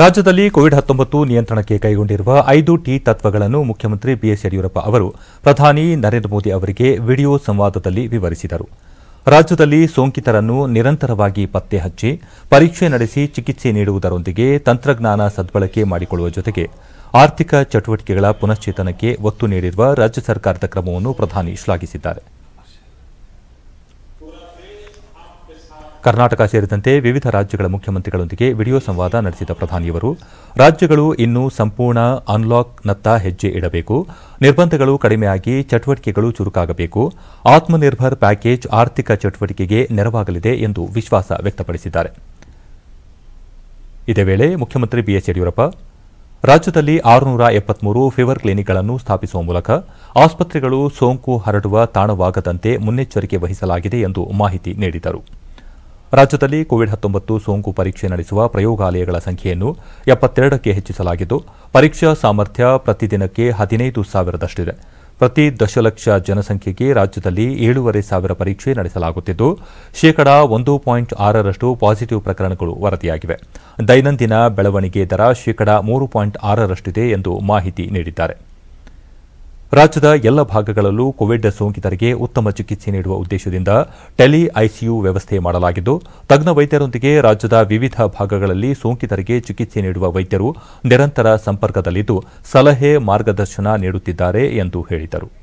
ರಾಜ್ಯದಲ್ಲಿ ಕೋವಿಡ್ ಹತ್ತೊಂಬತ್ತು ನಿಯಂತ್ರಣಕ್ಕೆ ಕೈಗೊಂಡಿರುವ ಐದು ಟಿ ತತ್ವಗಳನ್ನು ಮುಖ್ಯಮಂತ್ರಿ ಬಿಎಸ್ ಯಡಿಯೂರಪ್ಪ ಅವರು ಪ್ರಧಾನಿ ನರೇಂದ್ರ ಮೋದಿ ಅವರಿಗೆ ವಿಡಿಯೋ ಸಂವಾದದಲ್ಲಿ ವಿವರಿಸಿದರು. ರಾಜ್ಯದಲ್ಲಿ ಸೋಂಕಿತರನ್ನು ನಿರಂತರವಾಗಿ ಪತ್ತೆ ಹಚ್ಚಿ, ಪರೀಕ್ಷೆ ನಡೆಸಿ ಚಿಕಿತ್ಸೆ ನೀಡುವುದರೊಂದಿಗೆ ತಂತ್ರಜ್ಞಾನ ಸದ್ಬಳಕೆ ಮಾಡಿಕೊಳ್ಳುವ ಜೊತೆಗೆ ಆರ್ಥಿಕ ಚಟುವಟಿಕೆಗಳ ಪುನಶ್ಚೇತನಕ್ಕೆ ಒತ್ತು ನೀಡಿರುವ ರಾಜ್ಯ ಸರ್ಕಾರದ ಕ್ರಮವನ್ನು ಪ್ರಧಾನಿ ಶ್ಲಾಘಿಸಿದ್ದಾರೆ. ಕರ್ನಾಟಕ ಸೇರಿದಂತೆ ವಿವಿಧ ರಾಜ್ಯಗಳ ಮುಖ್ಯಮಂತ್ರಿಗಳೊಂದಿಗೆ ವಿಡಿಯೋ ಸಂವಾದ ನಡೆಸಿದ ಪ್ರಧಾನಿಯವರು, ರಾಜ್ಯಗಳು ಇನ್ನೂ ಸಂಪೂರ್ಣ ಅನ್ಲಾಕ್ನತ್ತ ಹೆಜ್ಜೆ ಇಡಬೇಕು. ನಿರ್ಬಂಧಗಳು ಕಡಿಮೆಯಾಗಿ ಚಟುವಟಿಕೆಗಳು ಚುರುಕಾಗಬೇಕು. ಆತ್ಮನಿರ್ಭರ್ ಪ್ಯಾಕೇಜ್ ಆರ್ಥಿಕ ಚಟುವಟಿಕೆಗೆ ನೆರವಾಗಲಿದೆ ಎಂದು ವಿಶ್ವಾಸ ವ್ಯಕ್ತಪಡಿಸಿದ್ದಾರೆ. ಇದೇ ವೇಳೆ ಮುಖ್ಯಮಂತ್ರಿ ಬಿಎಸ್ ಯಡಿಯೂರಪ್ಪ, ರಾಜ್ಯದಲ್ಲಿ ಆರುನೂರ ಎಪ್ಪತ್ಮೂರು ಫೀವರ್ ಕ್ಲಿನಿಕ್ಗಳನ್ನು ಸ್ಥಾಪಿಸುವ ಮೂಲಕ ಆಸ್ಪತ್ರೆಗಳು ಸೋಂಕು ಹರಡುವ ತಾಣವಾಗದಂತೆ ಮುನ್ನೆಚ್ಚರಿಕೆ ವಹಿಸಲಾಗಿದೆ ಎಂದು ಮಾಹಿತಿ ನೀಡಿದರು. ರಾಜ್ಯದಲ್ಲಿ ಕೋವಿಡ್ ಹತ್ತೊಂಬತ್ತು ಸೋಂಕು ಪರೀಕ್ಷೆ ನಡೆಸುವ ಪ್ರಯೋಗಾಲಯಗಳ ಸಂಖ್ಯೆಯನ್ನು ಎಪ್ಪತ್ತೆರಡಕ್ಕೆ ಹೆಚ್ಚಿಸಲಾಗಿದ್ದು, ಪರೀಕ್ಷಾ ಸಾಮರ್ಥ್ಯ ಪ್ರತಿದಿನಕ್ಕೆ ಹದಿನೈದು ಸಾವಿರದಷ್ಟಿದೆ. ಪ್ರತಿ ದಶಲಕ್ಷ ಜನಸಂಖ್ಯೆಗೆ ರಾಜ್ಯದಲ್ಲಿ ಏಳೂವರೆ ಸಾವಿರ ಪರೀಕ್ಷೆ ನಡೆಸಲಾಗುತ್ತಿದ್ದು, ಶೇಕಡಾ ಒಂದು ಪಾಯಿಂಟ್ ಆರರಷ್ಟು ಪಾಸಿಟಿವ್ ಪ್ರಕರಣಗಳು ವರದಿಯಾಗಿವೆ. ದೈನಂದಿನ ಬೆಳವಣಿಗೆ ದರ ಶೇಕಡಾ ಮೂರು ಪಾಯಿಂಟ್ ಆರರಷ್ಟಿದೆ ಎಂದು ಮಾಹಿತಿ ನೀಡಿದ್ದಾರೆ. ರಾಜ್ಯದ ಎಲ್ಲ ಭಾಗಗಳಲ್ಲೂ ಕೋವಿಡ್ ಸೋಂಕಿತರಿಗೆ ಉತ್ತಮ ಚಿಕಿತ್ಸೆ ನೀಡುವ ಉದ್ದೇಶದಿಂದ ಟೆಲಿ ಐಸಿಯು ವ್ಯವಸ್ಥೆ ಮಾಡಲಾಗಿದ್ದು, ತಜ್ಞ ವೈದ್ಯರೊಂದಿಗೆ ರಾಜ್ಯದ ವಿವಿಧ ಭಾಗಗಳಲ್ಲಿ ಸೋಂಕಿತರಿಗೆ ಚಿಕಿತ್ಸೆ ನೀಡುವ ವೈದ್ಯರು ನಿರಂತರ ಸಂಪರ್ಕದಲ್ಲಿದ್ದು, ಸಲಹೆ ಮಾರ್ಗದರ್ಶನ ನೀಡುತ್ತಿದ್ದಾರೆ ಎಂದು ಹೇಳಿದರು.